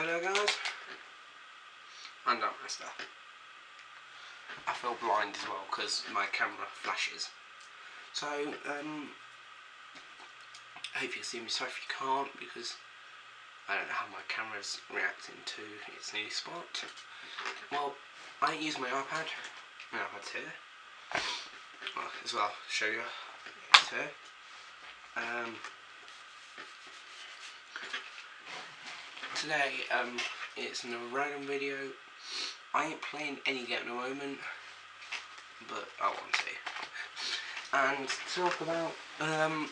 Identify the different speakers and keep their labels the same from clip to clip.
Speaker 1: Hello guys, I'm Dan Master. I feel blind as well because my camera flashes. So, um, I hope you can see me. Sorry if you can't because I don't know how my camera's reacting to its new spot. Well, I use my iPad. My iPad's here. Well, as well, show you. It's here. Um, today, um, it's a random video. I ain't playing any game at the moment, but I want to. And to talk about, um,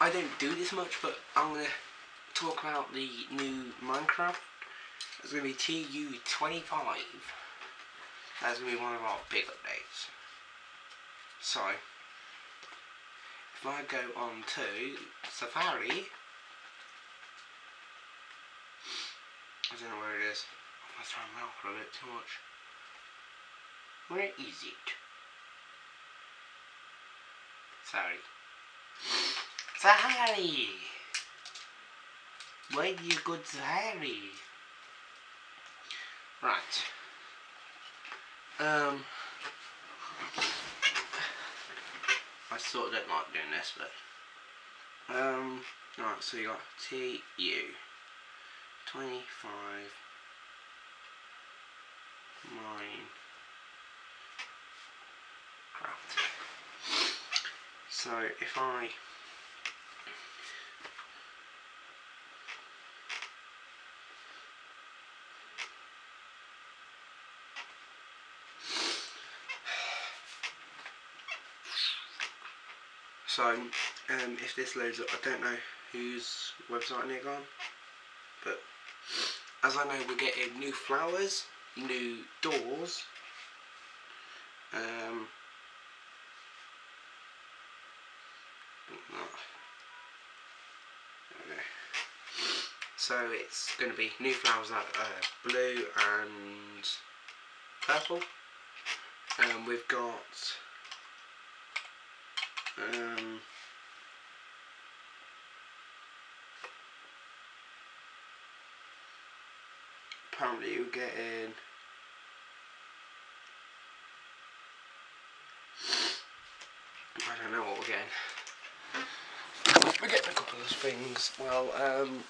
Speaker 1: I don't do this much, but I'm gonna talk about the new Minecraft. It's gonna be TU25. That's gonna be one of our big updates. So, if I go on to Safari, I don't know where it is. I'm throwing my mouth a bit too much. Where is it? Sorry. Sorry! Where do you go Safari? Right. Um. I sort of don't like doing this, but. Um. Right, so you got T U. 25 mine craft. So if I So, um, if this loads up, I don't know whose website they're on, but as I know we're getting new flowers, new doors, um, so it's going to be new flowers that are blue and purple. Um, we've got um, apparently you're getting I don't know what we're getting. We're getting a couple of things. Well, um,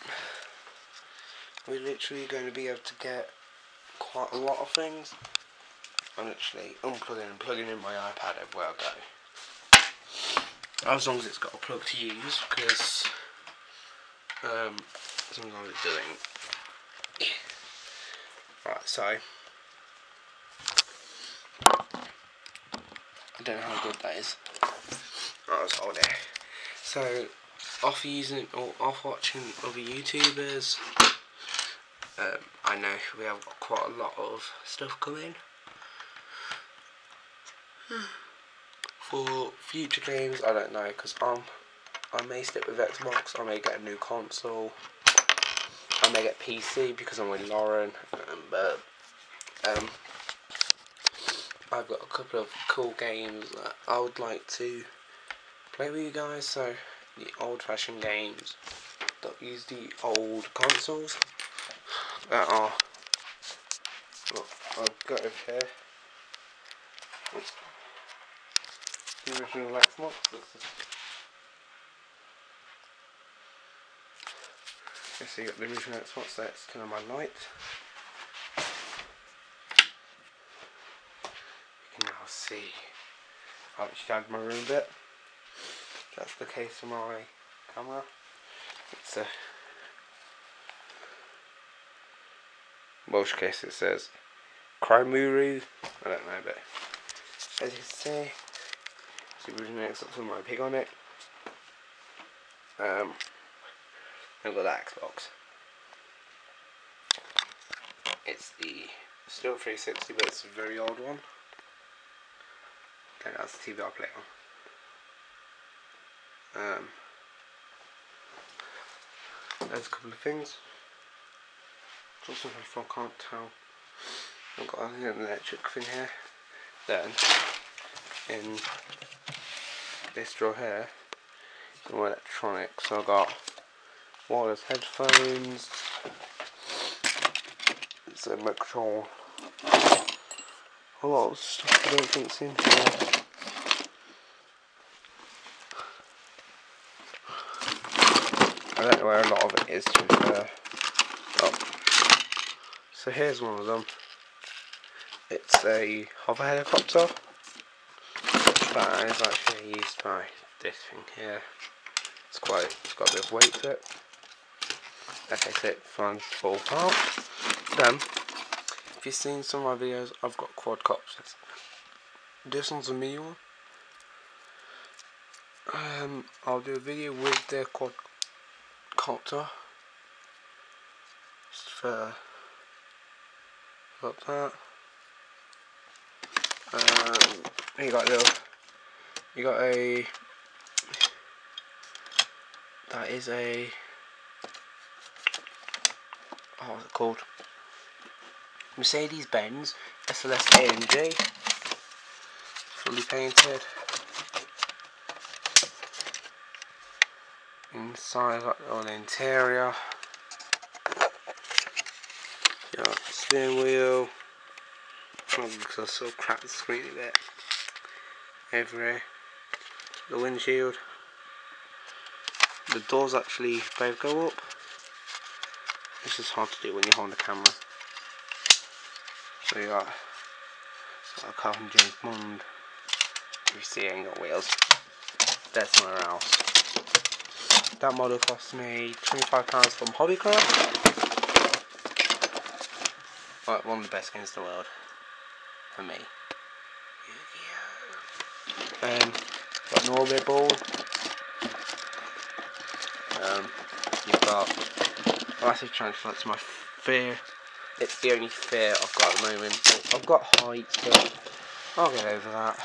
Speaker 1: we're literally going to be able to get quite a lot of things. I'm literally unplugging and plugging in my iPad everywhere I go. As long as it's got a plug to use, because um, sometimes it doesn't. Right, so I don't know how good that is. Right, let's hold it. So, off using or off watching other YouTubers, um, I know we have got quite a lot of stuff coming. For future games, I don't know because I'm I may stick with Xbox. I may get a new console. I PC because I'm with Lauren, um, but um, I've got a couple of cool games that I would like to play with you guys. So the old-fashioned games that use the old consoles that are. I've got over here. The original Xbox. Okay, so you got the original Xbox it's turn on my light. You can now see I've expanded my room a bit. That's the case for my camera. It's a Welsh case it says Cymru. I don't know but as you can see it's the original Xbox with my pig on it. Um I've got that Xbox. It's the still 360, but it's a very old one. Okay, that's the TV I play on. Um, there's a couple of things. Just if I can't tell. I've got an electric thing here. Then, in this drawer here, some electronics. So I've got wireless headphones, it's a control. A lot of stuff I don't think's in here. I don't know where a lot of it is to be fair. Oh. So here's one of them. It's a hover helicopter that is actually used by this thing here. It's quite, it's got a bit of weight to it. Okay, so fall apart. Then, if you've seen some of my videos, I've got quadcopters. This one's a me one. Um, I'll do a video with the quadcopter. Just for got that. Um, you got a little, you got a, that is a, oh, what's it called? Mercedes-Benz SLS AMG, fully painted. Inside, like on the interior. Yeah, steering wheel. Oh, because I of cracked the screen a bit. Here. The windshield. The doors actually both go up. It's just hard to do when you're holding the camera. So you got, a car from James Bond. You see it ain't got wheels. That's somewhere else. That model cost me £25 from Hobbycraft. Like one of the best games in the world for me. Um, got an orbit ball. Um, you've got massive transfer. That's my fear. It's the only fear I've got at the moment. I've got heights, but I'll get over that.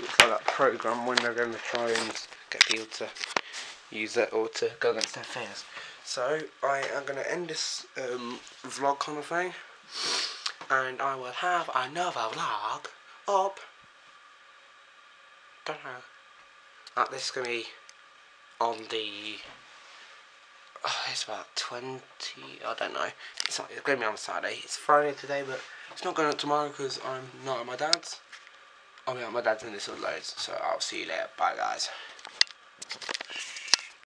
Speaker 1: Looks like that program when they're going to try and get people to use it or to go against their fears. So I am going to end this um, vlog kind of thing, and I will have another vlog up. Don't know. Uh, this is going to be on the. Oh, it's about 20. I don't know. It's, not, it's going to be on Saturday. It's Friday today, but it's not going up tomorrow because I'm not at my dad's. I'll be at my dad's in this loads. So I'll see you later. Bye, guys.